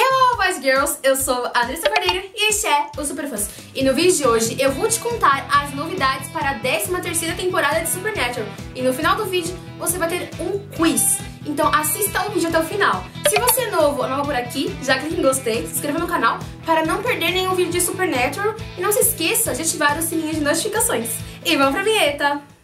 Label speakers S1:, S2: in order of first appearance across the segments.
S1: Hello, boys girls! Eu sou a Andressa Cordeiro e este é o Superfãs. E no vídeo de hoje eu vou te contar as novidades para a 13ª temporada de Supernatural. E no final do vídeo você vai ter um quiz. Então assista o vídeo até o final. Se você é novo ou nova por aqui, já clique em gostei, se inscreva no canal para não perder nenhum vídeo de Supernatural. E não se esqueça de ativar o sininho de notificações. E vamos pra vinheta!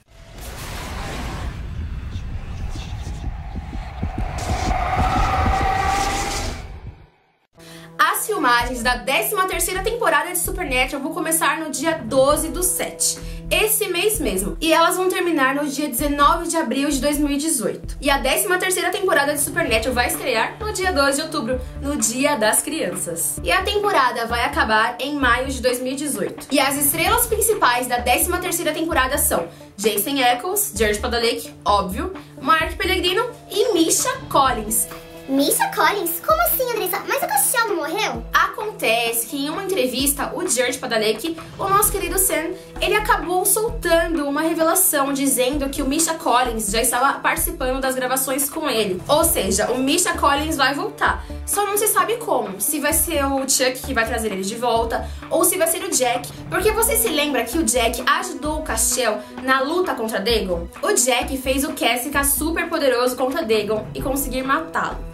S1: As filmagens da 13ª temporada de Supernatural vão começar no dia 12 do 7, esse mês mesmo, e elas vão terminar no dia 19 de abril de 2018. E a 13ª temporada de Supernatural vai estrear no dia 12 de outubro, no Dia das Crianças. E a temporada vai acabar em maio de 2018. E as estrelas principais da 13ª temporada são Jason Eccles, George Padalecki, óbvio, Mark Pellegrino e Misha Collins.
S2: Misha Collins? Como assim, Andressa? Mas o Castiel não morreu?
S1: Acontece que em uma entrevista, o George Padalecki, o nosso querido Sam, ele acabou soltando uma revelação dizendo que o Misha Collins já estava participando das gravações com ele. Ou seja, o Misha Collins vai voltar. Só não se sabe como. Se vai ser o Chuck que vai trazer ele de volta, ou se vai ser o Jack. Porque você se lembra que o Jack ajudou o Castiel na luta contra Dagon? O Jack fez o Cass ficar super poderoso contra Dagon e conseguir matá-lo.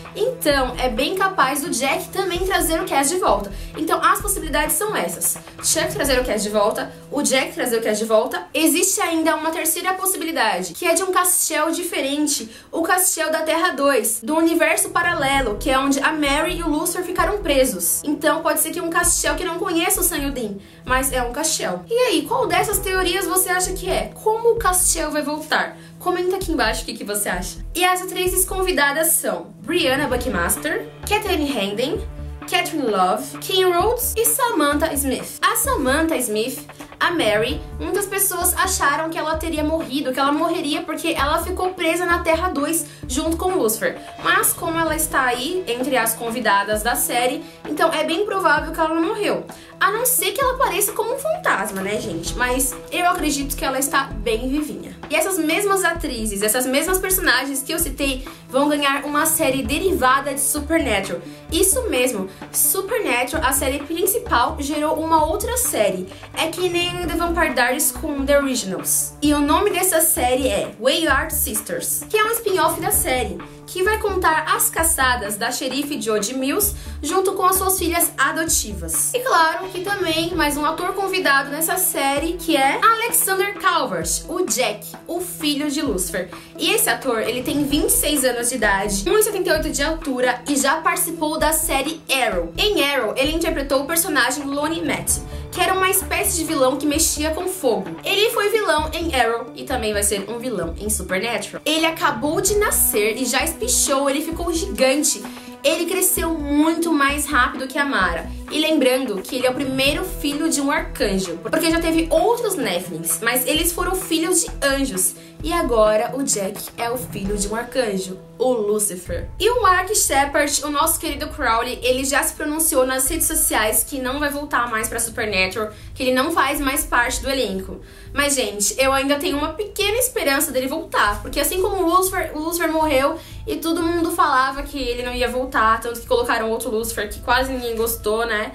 S1: Então, é bem capaz do Jack também trazer o Cass de volta. Então, as possibilidades são essas. Chuck trazer o Cass de volta, o Jack trazer o Cass de volta. Existe ainda uma terceira possibilidade, que é de um Castiel diferente, o Castiel da Terra 2, do universo paralelo, que é onde a Mary e o Lucifer ficaram presos. Então, pode ser que um Castiel que não conheça o Dean, mas é um Castiel. E aí, qual dessas teorias você acha que é? Como o Castiel vai voltar? Comenta aqui embaixo o que, que você acha. E as atrizes convidadas são Brianna Buckmaster, Kathleen Hayden, Catherine Love, Kim Rhodes e Samantha Smith. A Samantha Smith, a Mary, muitas pessoas acharam que ela teria morrido, que ela morreria porque ela ficou presa na Terra 2 junto com Lucifer. Mas como ela está aí entre as convidadas da série, então é bem provável que ela não morreu. A não ser que ela pareça como um fantasma, né, gente? Mas eu acredito que ela está bem vivinha. E essas mesmas atrizes, essas mesmas personagens que eu citei, vão ganhar uma série derivada de Supernatural. Isso mesmo, Supernatural, a série principal, gerou uma outra série. É que nem The Vampire Diaries com The Originals. E o nome dessa série é Wayward Sisters, que é um spin-off da série que vai contar as caçadas da xerife Jodie Mills junto com as suas filhas adotivas. E claro que também mais um ator convidado nessa série que é Alexander Calvert, o Jack, o filho de Lucifer. E esse ator, ele tem 26 anos de idade, 1,78 de altura e já participou da série Arrow. Em Arrow, ele interpretou o personagem Lonnie Matt que era uma espécie de vilão que mexia com fogo. Ele foi vilão em Arrow e também vai ser um vilão em Supernatural. Ele acabou de nascer e já espichou, ele ficou gigante. Ele cresceu muito mais rápido que a Mara. E lembrando que ele é o primeiro filho de um arcanjo, porque já teve outros Nephilims, mas eles foram filhos de anjos. E agora o Jack é o filho de um arcanjo, o Lucifer. E o Mark Shepard, o nosso querido Crowley, ele já se pronunciou nas redes sociais que não vai voltar mais para Supernatural, que ele não faz mais parte do elenco. Mas, gente, eu ainda tenho uma pequena esperança dele voltar, porque assim como o Lucifer, o Lucifer morreu e todo mundo falava que ele não ia voltar, tanto que colocaram outro Lucifer que quase ninguém gostou, né?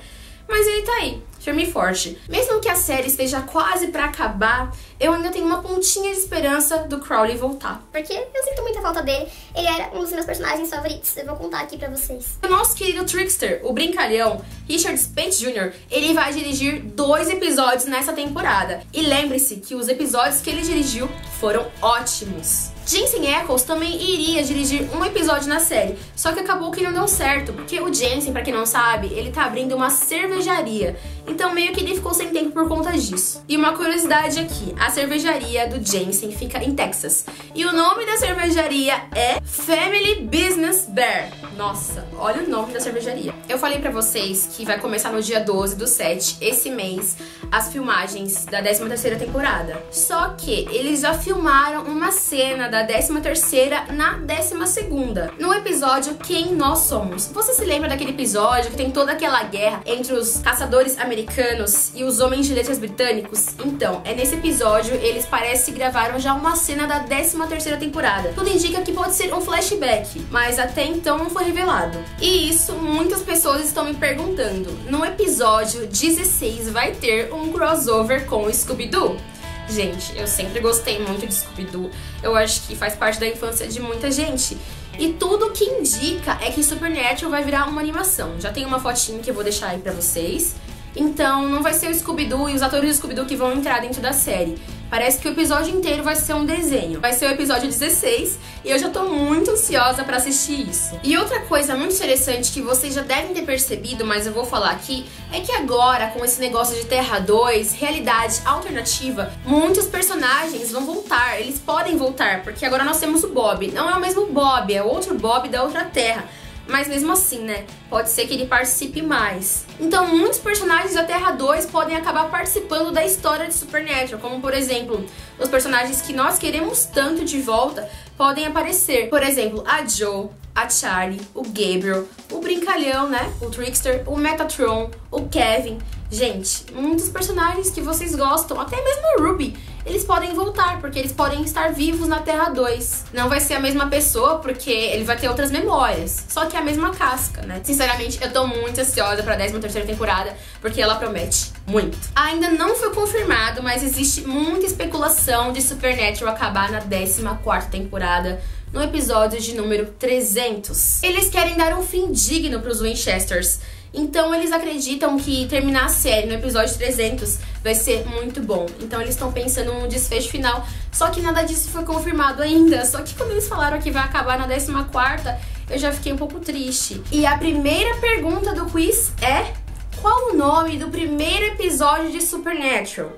S1: Mas ele tá aí, firme e forte. Mesmo que a série esteja quase para acabar, eu ainda tenho uma pontinha de esperança do Crowley voltar.
S2: Porque eu sinto muita falta dele. Ele era um dos meus personagens favoritos. Eu vou contar aqui pra vocês.
S1: O nosso querido Trickster, o brincalhão, Richard Spence Jr., ele vai dirigir dois episódios nessa temporada. E lembre-se que os episódios que ele dirigiu foram ótimos. Jensen Ackles também iria dirigir um episódio na série, só que acabou que não deu certo, porque o Jensen, para quem não sabe, ele tá abrindo uma cervejaria, então meio que ele ficou sem tempo por conta disso. E uma curiosidade aqui, a cervejaria do Jensen fica em Texas, e o nome da cervejaria é Family Business Bear. Nossa, olha o nome da cervejaria. Eu falei pra vocês que vai começar no dia 12 do 7, esse mês, as filmagens da 13ª temporada. Só que eles já filmaram uma cena da 13ª na 12ª, no episódio Quem Nós Somos. Você se lembra daquele episódio que tem toda aquela guerra entre os caçadores americanos e os homens de letras britânicos? Então, é nesse episódio eles parecem que gravaram já uma cena da 13ª temporada. Tudo indica que pode ser um flashback, mas até então não foi revelado. E isso muitas pessoas estão me perguntando. No episódio 16 vai ter um crossover com o Scooby-Doo? Gente, eu sempre gostei muito de Scooby-Doo. Eu acho que faz parte da infância de muita gente. E tudo que indica é que Supernatural vai virar uma animação. Já tem uma fotinha que eu vou deixar aí pra vocês. Então, não vai ser o Scooby-Doo e os atores do Scooby-Doo que vão entrar dentro da série. Parece que o episódio inteiro vai ser um desenho. Vai ser o episódio 16 e eu já tô muito ansiosa para assistir isso. E outra coisa muito interessante que vocês já devem ter percebido, mas eu vou falar aqui, é que agora, com esse negócio de Terra 2, realidade alternativa, muitos personagens vão voltar. Eles podem voltar, porque agora nós temos o Bob. Não é o mesmo Bob, é outro Bob da outra Terra. Mas mesmo assim, né? Pode ser que ele participe mais. Então, muitos personagens da Terra 2 podem acabar participando da história de Supernatural, como por exemplo, os personagens que nós queremos tanto de volta podem aparecer. Por exemplo, a Joe, a Charlie, o Gabriel, o Brincalhão, né? O Trickster, o Metatron, o Kevin. Gente, muitos personagens que vocês gostam, até mesmo a Ruby, eles podem voltar, porque eles podem estar vivos na Terra 2. Não vai ser a mesma pessoa, porque ele vai ter outras memórias, só que é a mesma casca, né? Sinceramente, eu tô muito ansiosa pra 13 terceira temporada, porque ela promete muito. Ainda não foi confirmado, mas existe muita especulação de Supernatural acabar na 14 quarta temporada no episódio de número 300. Eles querem dar um fim digno para os Winchesters. Então eles acreditam que terminar a série no episódio 300 vai ser muito bom. Então eles estão pensando num desfecho final. Só que nada disso foi confirmado ainda. Só que quando eles falaram que vai acabar na 14 eu já fiquei um pouco triste. E a primeira pergunta do quiz é: qual o nome do primeiro episódio de Supernatural?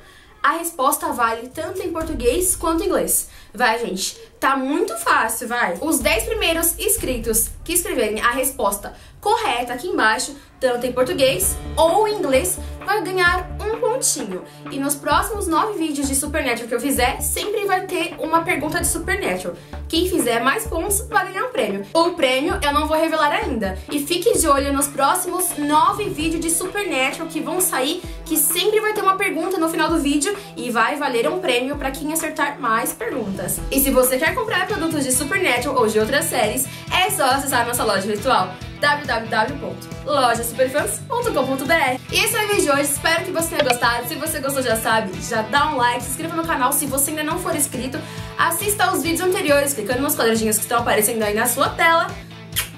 S1: A resposta vale tanto em português quanto em inglês. Vai, gente. Tá muito fácil, vai. Os 10 primeiros inscritos que escreverem a resposta correta aqui embaixo, tanto em português ou em inglês, vai ganhar um pontinho. E nos próximos 9 vídeos de Supernatural que eu fizer, sempre vai ter uma pergunta de Supernatural. Quem fizer mais pontos vai ganhar um prêmio. O prêmio eu não vou revelar ainda. E fique de olho nos próximos 9 vídeos de Supernatural que vão sair, que sempre vai ter uma pergunta no final do vídeo e vai valer um prêmio para quem acertar mais perguntas. E se você quer comprar produtos de Supernatural ou de outras séries, é só acessar nossa loja virtual www.lojasuperfans.com.br E esse é o vídeo de hoje, espero que você tenha gostado. Se você gostou, já sabe, já dá um like, se inscreva no canal se você ainda não for inscrito. Assista aos vídeos anteriores, clicando nos quadradinhos que estão aparecendo aí na sua tela.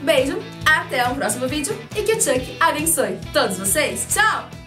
S1: Beijo, até o próximo vídeo e que o Chuck abençoe todos vocês. Tchau!